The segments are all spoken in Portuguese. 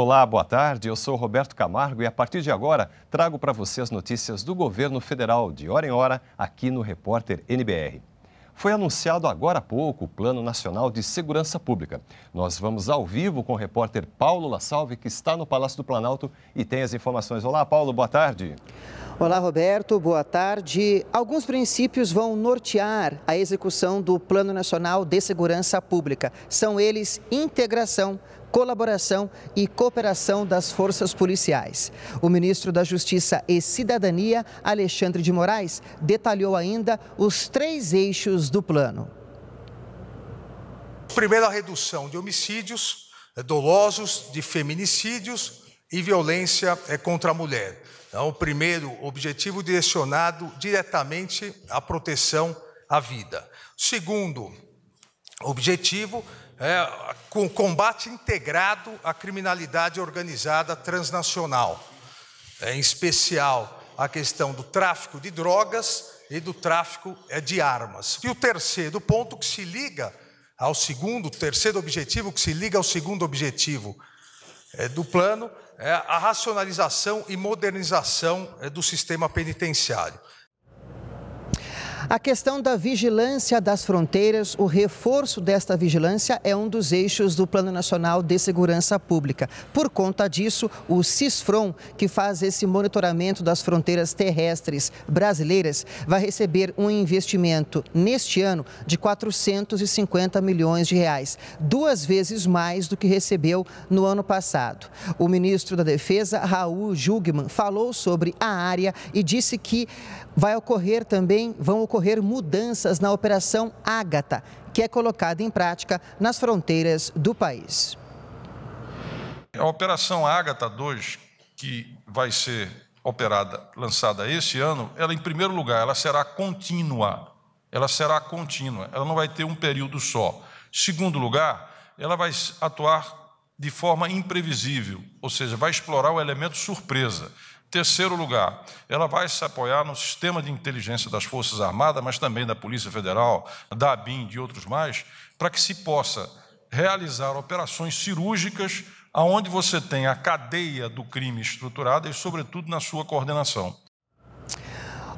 Olá, boa tarde. Eu sou Roberto Camargo e a partir de agora trago para você as notícias do governo federal de hora em hora aqui no Repórter NBR. Foi anunciado agora há pouco o Plano Nacional de Segurança Pública. Nós vamos ao vivo com o repórter Paulo La Salve, que está no Palácio do Planalto e tem as informações. Olá, Paulo, boa tarde. Olá, Roberto, boa tarde. Alguns princípios vão nortear a execução do Plano Nacional de Segurança Pública. São eles integração, colaboração e cooperação das forças policiais. O ministro da Justiça e Cidadania, Alexandre de Moraes, detalhou ainda os três eixos do plano. Primeiro, a redução de homicídios dolosos, de feminicídios e violência eh, contra a mulher. Então, o primeiro objetivo direcionado diretamente à proteção à vida. Segundo objetivo é, com combate integrado à criminalidade organizada transnacional, é, em especial a questão do tráfico de drogas e do tráfico é, de armas. E o terceiro ponto que se liga ao segundo, terceiro objetivo que se liga ao segundo objetivo é, do plano é a racionalização e modernização é, do sistema penitenciário. A questão da vigilância das fronteiras, o reforço desta vigilância é um dos eixos do Plano Nacional de Segurança Pública. Por conta disso, o CISFRON, que faz esse monitoramento das fronteiras terrestres brasileiras, vai receber um investimento neste ano de 450 milhões de reais, duas vezes mais do que recebeu no ano passado. O ministro da Defesa, Raul Jugman, falou sobre a área e disse que vai ocorrer também, vão ocorrer mudanças na operação Ágata, que é colocada em prática nas fronteiras do país. A operação Ágata 2, que vai ser operada, lançada este ano, ela em primeiro lugar, ela será contínua. Ela será contínua, ela não vai ter um período só. Segundo lugar, ela vai atuar de forma imprevisível, ou seja, vai explorar o elemento surpresa. Terceiro lugar, ela vai se apoiar no sistema de inteligência das Forças Armadas, mas também da Polícia Federal, da ABIN e de outros mais, para que se possa realizar operações cirúrgicas aonde você tem a cadeia do crime estruturada e, sobretudo, na sua coordenação.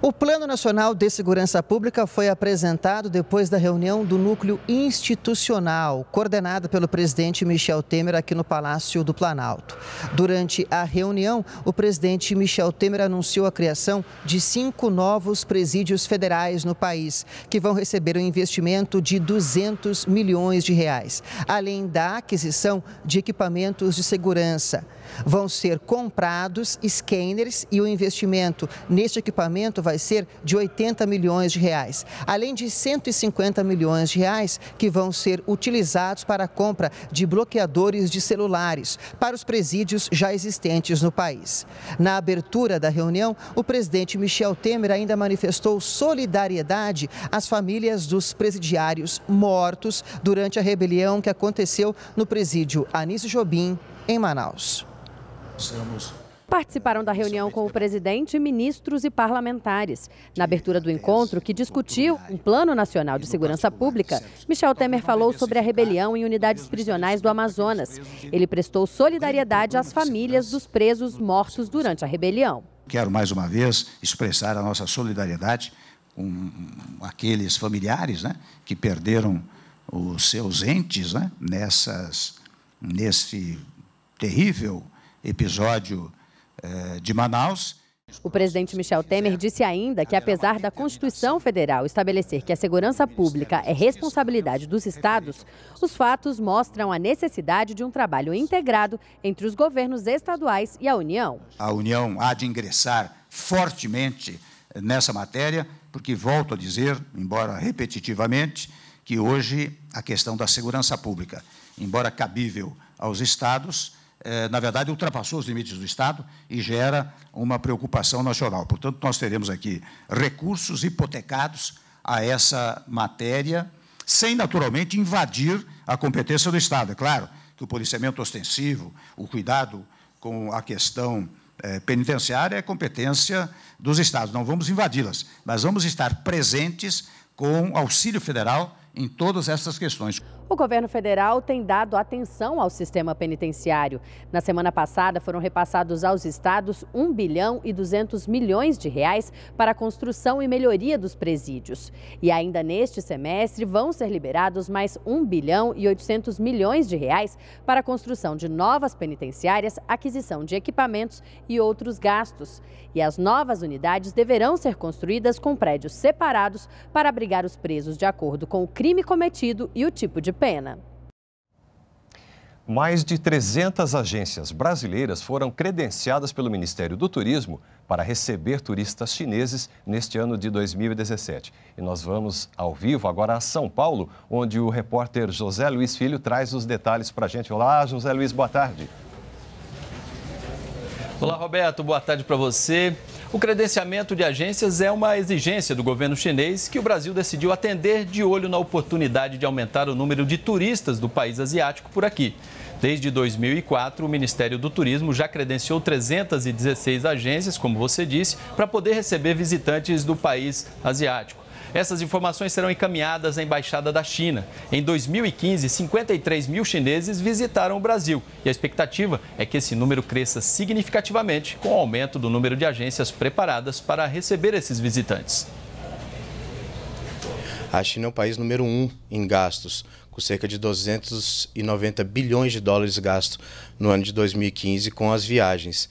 O Plano Nacional de Segurança Pública foi apresentado depois da reunião do Núcleo Institucional, coordenada pelo presidente Michel Temer aqui no Palácio do Planalto. Durante a reunião, o presidente Michel Temer anunciou a criação de cinco novos presídios federais no país, que vão receber um investimento de 200 milhões de reais, além da aquisição de equipamentos de segurança. Vão ser comprados scanners e o investimento neste equipamento vai ser de 80 milhões de reais, além de 150 milhões de reais que vão ser utilizados para a compra de bloqueadores de celulares para os presídios já existentes no país. Na abertura da reunião, o presidente Michel Temer ainda manifestou solidariedade às famílias dos presidiários mortos durante a rebelião que aconteceu no presídio Anísio Jobim, em Manaus. Participaram da reunião com o presidente, ministros e parlamentares. Na abertura do encontro, que discutiu um Plano Nacional de Segurança Pública, Michel Temer falou sobre a rebelião em unidades prisionais do Amazonas. Ele prestou solidariedade às famílias dos presos mortos durante a rebelião. Quero mais uma vez expressar a nossa solidariedade com aqueles familiares né, que perderam os seus entes né, nessas, nesse terrível episódio eh, de Manaus. O presidente Michel Temer disse ainda que, apesar da Constituição Federal estabelecer que a segurança pública é responsabilidade dos estados, os fatos mostram a necessidade de um trabalho integrado entre os governos estaduais e a União. A União há de ingressar fortemente nessa matéria, porque, volto a dizer, embora repetitivamente, que hoje a questão da segurança pública, embora cabível aos estados, na verdade, ultrapassou os limites do Estado e gera uma preocupação nacional. Portanto, nós teremos aqui recursos hipotecados a essa matéria, sem, naturalmente, invadir a competência do Estado. É claro que o policiamento ostensivo, o cuidado com a questão é, penitenciária é competência dos Estados. Não vamos invadi-las, mas vamos estar presentes com auxílio federal em todas essas questões. O governo federal tem dado atenção ao sistema penitenciário. Na semana passada, foram repassados aos estados 1 bilhão e 200 milhões de reais para a construção e melhoria dos presídios. E ainda neste semestre, vão ser liberados mais 1 bilhão e 800 milhões de reais para a construção de novas penitenciárias, aquisição de equipamentos e outros gastos. E as novas unidades deverão ser construídas com prédios separados para abrigar os presos de acordo com o crime cometido e o tipo de pena. Mais de 300 agências brasileiras foram credenciadas pelo Ministério do Turismo para receber turistas chineses neste ano de 2017. E nós vamos ao vivo agora a São Paulo, onde o repórter José Luiz Filho traz os detalhes para a gente. Olá, José Luiz, boa tarde. Olá, Roberto, boa tarde para você. O credenciamento de agências é uma exigência do governo chinês que o Brasil decidiu atender de olho na oportunidade de aumentar o número de turistas do país asiático por aqui. Desde 2004, o Ministério do Turismo já credenciou 316 agências, como você disse, para poder receber visitantes do país asiático. Essas informações serão encaminhadas à Embaixada da China. Em 2015, 53 mil chineses visitaram o Brasil e a expectativa é que esse número cresça significativamente com o aumento do número de agências preparadas para receber esses visitantes. A China é o país número um em gastos, com cerca de 290 bilhões de dólares gastos no ano de 2015 com as viagens.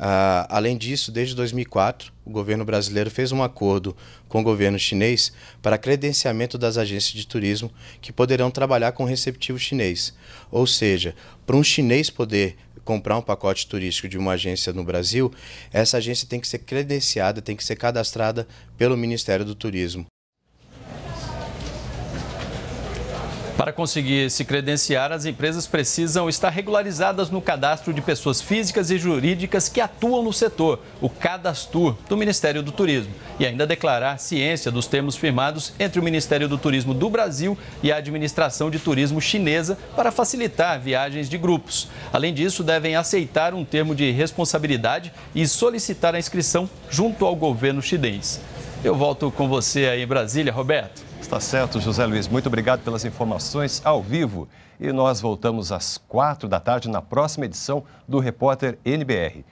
Uh, além disso, desde 2004, o governo brasileiro fez um acordo com o governo chinês para credenciamento das agências de turismo que poderão trabalhar com receptivo chinês. Ou seja, para um chinês poder comprar um pacote turístico de uma agência no Brasil, essa agência tem que ser credenciada, tem que ser cadastrada pelo Ministério do Turismo. Para conseguir se credenciar, as empresas precisam estar regularizadas no cadastro de pessoas físicas e jurídicas que atuam no setor, o Cadastur, do Ministério do Turismo, e ainda declarar ciência dos termos firmados entre o Ministério do Turismo do Brasil e a Administração de Turismo Chinesa para facilitar viagens de grupos. Além disso, devem aceitar um termo de responsabilidade e solicitar a inscrição junto ao governo chinês. Eu volto com você aí em Brasília, Roberto. Está certo, José Luiz. Muito obrigado pelas informações ao vivo. E nós voltamos às quatro da tarde na próxima edição do Repórter NBR.